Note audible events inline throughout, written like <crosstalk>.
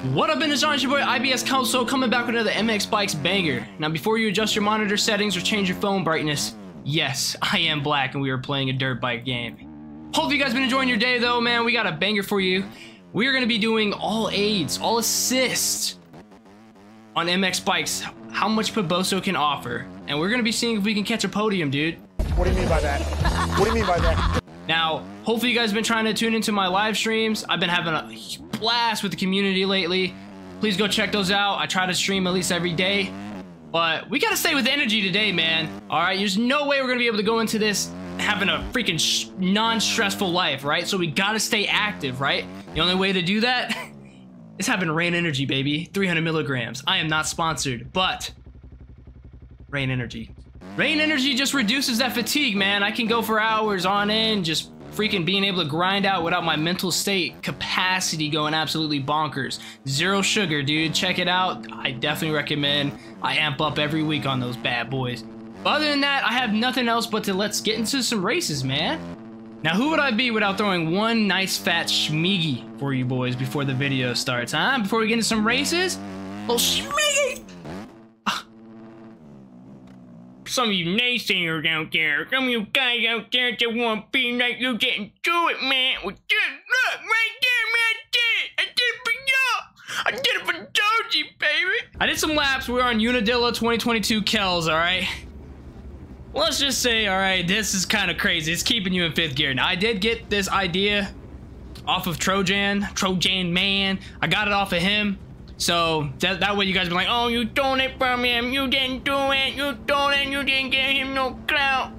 What up, Benjamin? It's your boy IBSkelso coming back with another MX Bikes banger. Now, before you adjust your monitor settings or change your phone brightness, yes, <laughs> I am black and we are playing a dirt bike game. Hope you guys been enjoying your day though, man. We got a banger for you. We are going to be doing all aids, all assists on MX Bikes, how much Poboso can offer. And we're going to be seeing if we can catch a podium, dude. What do you mean by that? What do you mean by that? Now, hopefully you guys have been trying to tune into my live streams. I've been having a blast with the community lately. Please go check those out. I try to stream at least every day. But we gotta stay with energy today, man. Alright, there's no way we're gonna be able to go into this having a freaking non-stressful life, right? So we gotta stay active, right? The only way to do that <laughs> is having Reign Energy, baby. 300 milligrams. I am not sponsored, but Reign Energy. Reign Energy just reduces that fatigue, man. I can go for hours on end, just freaking being able to grind out without my mental state capacity going absolutely bonkers. Zero sugar, dude. Check it out. I definitely recommend. I amp up every week on those bad boys. But other than that, I have nothing else but to let's get into some races, man. Now, who would I be without throwing one nice fat schmeegi for you boys before the video starts, huh? Before we get into some races? Little schmeegi! Some of you naysayers out there, some of you guys out there that want to be like you didn't do it, man. Well, just look right there, man. I did it. I did it for y'all. I did it for Doji, baby. I did some laps. We are on Unadilla 2022 Kellz, all right? Let's just say, all right, this is kind of crazy. It's keeping you in fifth gear. Now, I did get this idea off of Trojan, Trojan Man. I got it off of him. So that, that way you guys be like, oh, you stole it from him. You didn't do it. You stole it. You didn't get him no clout.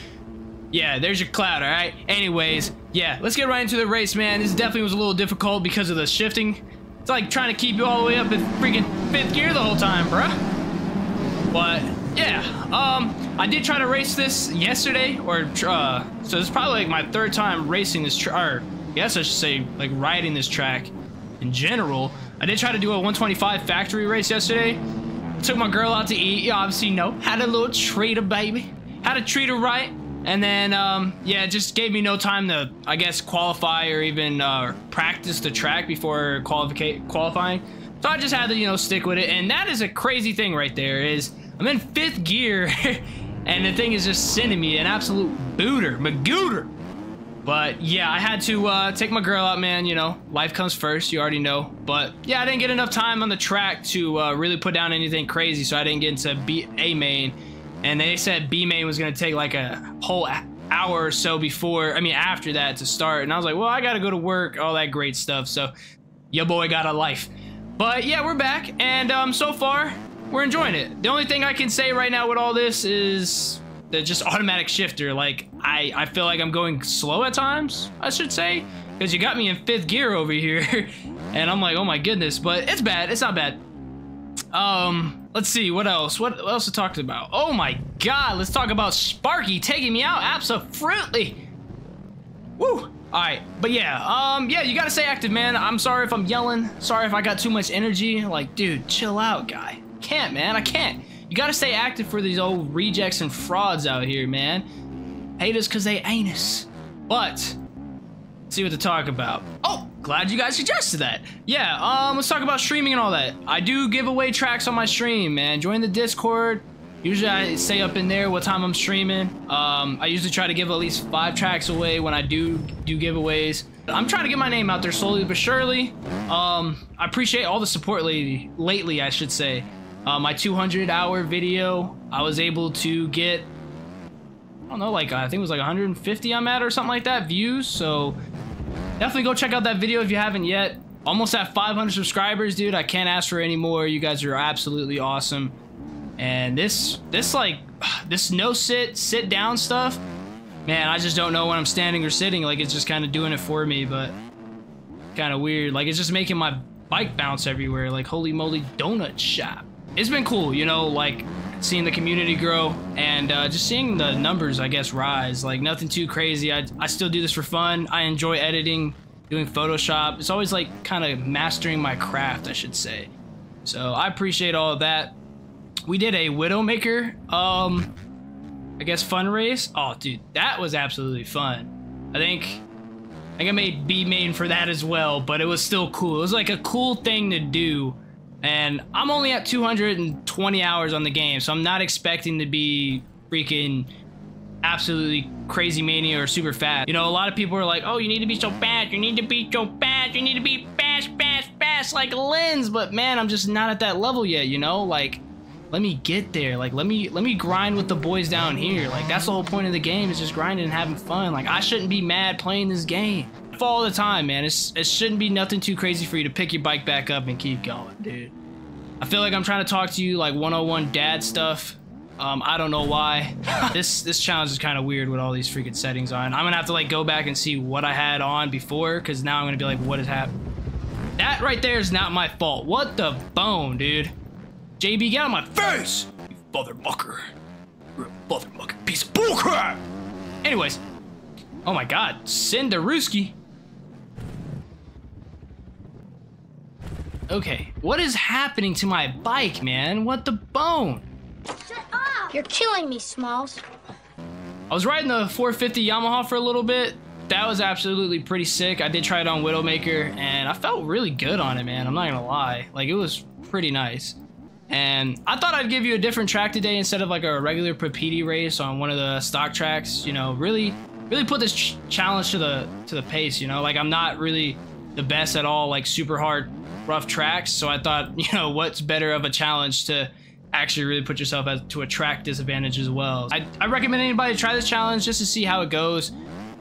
<laughs> yeah, there's your clout, all right? Anyways, yeah, let's get right into the race, man. This definitely was a little difficult because of the shifting. It's like trying to keep you all the way up in freaking fifth gear the whole time, bruh. But yeah, um, I did try to race this yesterday, or uh, so it's probably like my third time racing this, or yes, I should say like riding this track in general. I did try to do a 125 factory race yesterday. Took my girl out to eat. You obviously know. Had a little treat her, baby. Had to treat her right. And then, um, yeah, it just gave me no time to, I guess, qualify or even uh, practice the track before qualifying. So I just had to, you know, stick with it. And that is a crazy thing right there is I'm in fifth gear <laughs> and the thing is just sending me an absolute booter, magooter. But yeah, I had to uh, take my girl out, man. You know, life comes first. You already know. But yeah, I didn't get enough time on the track to uh, really put down anything crazy, so I didn't get into B A main. And they said B main was gonna take like a whole hour or so before. I mean, after that to start. And I was like, well, I gotta go to work, all that great stuff. So, your boy got a life. But yeah, we're back, and um, so far we're enjoying it. The only thing I can say right now with all this is the just automatic shifter. Like I, I feel like I'm going slow at times, I should say, because you got me in fifth gear over here. <laughs> and I'm like, oh my goodness, but it's bad. It's not bad. Um, let's see, what else? What else to talk about? Oh my God, let's talk about Sparky taking me out. Absolutely. Woo. All right, but yeah, um, yeah, you gotta stay active, man. I'm sorry if I'm yelling. Sorry if I got too much energy. Like, dude, chill out, guy. Can't, man. I can't. You gotta stay active for these old rejects and frauds out here, man. Hate us because they ain't us. But, see what to talk about. Oh, glad you guys suggested that. Yeah, um, let's talk about streaming and all that. I do give away tracks on my stream, man. Join the Discord. Usually I say up in there what time I'm streaming. Um, I usually try to give at least five tracks away when I do do giveaways. I'm trying to get my name out there slowly but surely. Um, I appreciate all the support lately, lately I should say. Uh, my 200 hour video, I was able to get, I don't know, like, I think it was like 150 I'm at or something like that views. So definitely go check out that video if you haven't yet. Almost at 500 subscribers, dude. I can't ask for any more. You guys are absolutely awesome. And this, this like, <sighs> this no sit, sit down stuff, man, I just don't know when I'm standing or sitting. Like, it's just kind of doing it for me, but kind of weird. Like, it's just making my bike bounce everywhere. Like, holy moly, donut shop it's been cool, you know, like seeing the community grow and uh, just seeing the numbers, I guess, rise. Like nothing too crazy. I, I still do this for fun. I enjoy editing, doing Photoshop. It's always like kind of mastering my craft, I should say. So I appreciate all of that. We did a Widowmaker, um, I guess, fun race. Oh, dude, that was absolutely fun. I think Like I made B main for that as well, but it was still cool. It was like a cool thing to do. And I'm only at 220 hours on the game, so I'm not expecting to be freaking absolutely crazy mania or super fast. You know, a lot of people are like, oh, you need to be so fast, you need to be so fast, you need to be fast, fast, fast like Lens. But man, I'm just not at that level yet, you know? Like, let me get there. Like, let me let me grind with the boys down here. Like, that's the whole point of the game is just grinding and having fun. Like, I shouldn't be mad playing this game. All the time, man. It's, it shouldn't be nothing too crazy for you to pick your bike back up and keep going, dude. I feel like I'm trying to talk to you like 101 dad stuff um, I don't know why. <laughs> this this challenge is kind of weird with all these freaking settings on. I'm gonna have to like go back and see what I had on before, because now I'm gonna be like, what is happening? That right there is not my fault. What the bone, dude? JB, get out of my face! You motherfucker. You're a motherfucking piece of bullcrap! Anyways. Oh my god, Cinderuski. Okay, what is happening to my bike, man? What the bone? Shut up! You're killing me, Smalls. I was riding the 450 Yamaha for a little bit. That was absolutely pretty sick. I did try it on Widowmaker, and I felt really good on it, man. I'm not gonna lie. Like, it was pretty nice. And I thought I'd give you a different track today instead of like a regular Papiti race on one of the stock tracks. You know, really, really put this ch challenge to the to the pace. You know, like I'm not really the best at all, like super hard, rough tracks. So I thought, <laughs> you know, what's better of a challenge to actually really put yourself as, to a track disadvantage as well. I, I recommend anybody try this challenge just to see how it goes.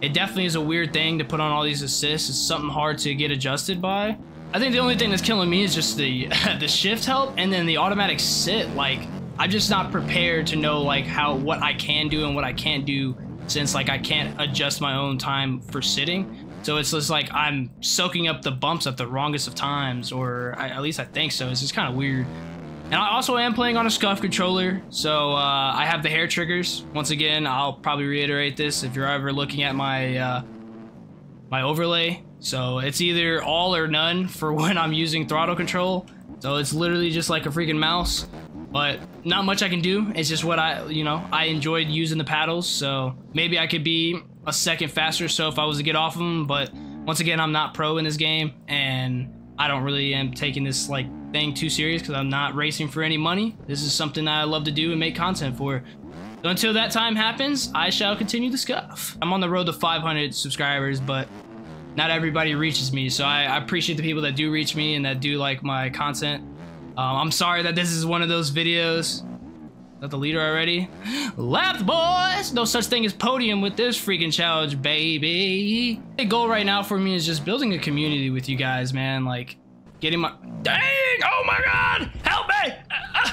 It definitely is a weird thing to put on all these assists. It's something hard to get adjusted by. I think the only thing that's killing me is just the <laughs> the shift help and then the automatic sit. Like I'm just not prepared to know like how what I can do and what I can't do since like I can't adjust my own time for sitting. So it's just like I'm soaking up the bumps at the wrongest of times, or I, at least I think so. It's just kind of weird. And I also am playing on a SCUF controller, so uh, I have the hair triggers. Once again, I'll probably reiterate this if you're ever looking at my uh, my overlay. So it's either all or none for <laughs> when I'm using throttle control. So it's literally just like a freaking mouse, but not much I can do. It's just what I, you know, I enjoyed using the paddles. So maybe I could be a second faster so if I was to get off of them. But once again, I'm not pro in this game and I don't really am taking this like thing too serious because I'm not racing for any money. This is something that I love to do and make content for. So until that time happens, I shall continue the SCUF. I'm on the road to 500 subscribers, but not everybody reaches me. So I, I appreciate the people that do reach me and that do like my content. Um, I'm sorry that this is one of those videos. Got the leader already? Left, boys! No such thing as podium with this freaking challenge, baby. The goal right now for me is just building a community with you guys, man. Like, getting my... Dang! Oh my god! Help me! Uh,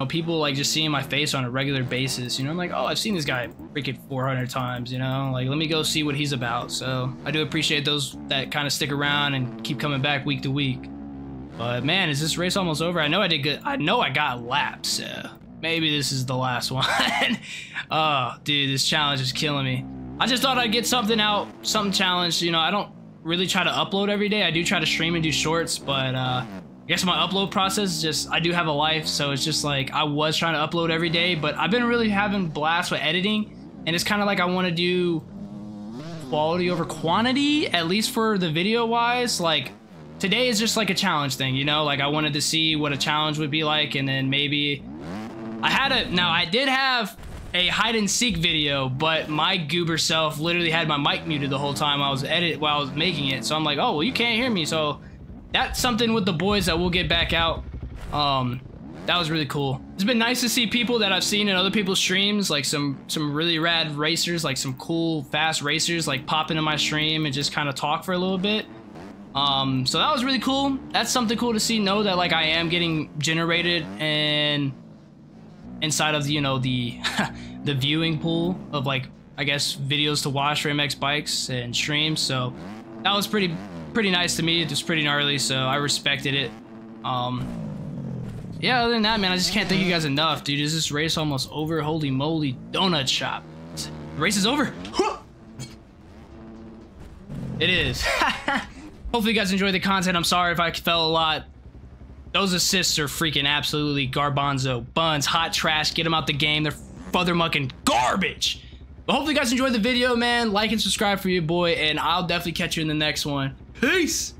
uh. People like just seeing my face on a regular basis, you know, I'm like, oh, I've seen this guy freaking 400 times, you know, like let me go see what he's about. So I do appreciate those that kind of stick around and keep coming back week to week. But man, is this race almost over? I know I did good. I know I got laps. So maybe this is the last <laughs> one. oh, dude, this challenge is killing me. I just thought I'd get something out, something challenged. You know, I don't really try to upload every day. I do try to stream and do shorts, but uh, I guess my upload process just I do have a life, so it's just like I was trying to upload every day, but I've been really having blast with editing, and it's kind of like I want to do quality over quantity, at least for the video wise. Like today is just like a challenge thing, you know. Like I wanted to see what a challenge would be like, and then maybe I had a now I did have a hide and seek video, but my goober self literally had my mic muted the whole time I was edit while I was making it. So I'm like, oh well, you can't hear me, so that's something with the boys that we'll get back out. Um, that was really cool. It's been nice to see people that I've seen in other people's streams, like some some really rad racers, like some cool fast racers, like pop into my stream and just kind of talk for a little bit. Um, so that was really cool. That's something cool to see. Know that like I am getting generated and inside of you know the <laughs> the viewing pool of like I guess videos to watch for MX bikes and streams. So that was pretty pretty nice to me. It was pretty gnarly, so I respected it. Um, yeah, other than that, man, I just can't thank you guys enough, dude. Is this race almost over? Holy moly, donut shop. The race is over. It is. <laughs> Hopefully you guys enjoyed the content. I'm sorry if I fell a lot. Those assists are freaking absolutely garbanzo. Buns, hot trash, get them out the game. They're motherfucking garbage. But hopefully you guys enjoyed the video, man. Like and subscribe for your boy, and I'll definitely catch you in the next one. Peace.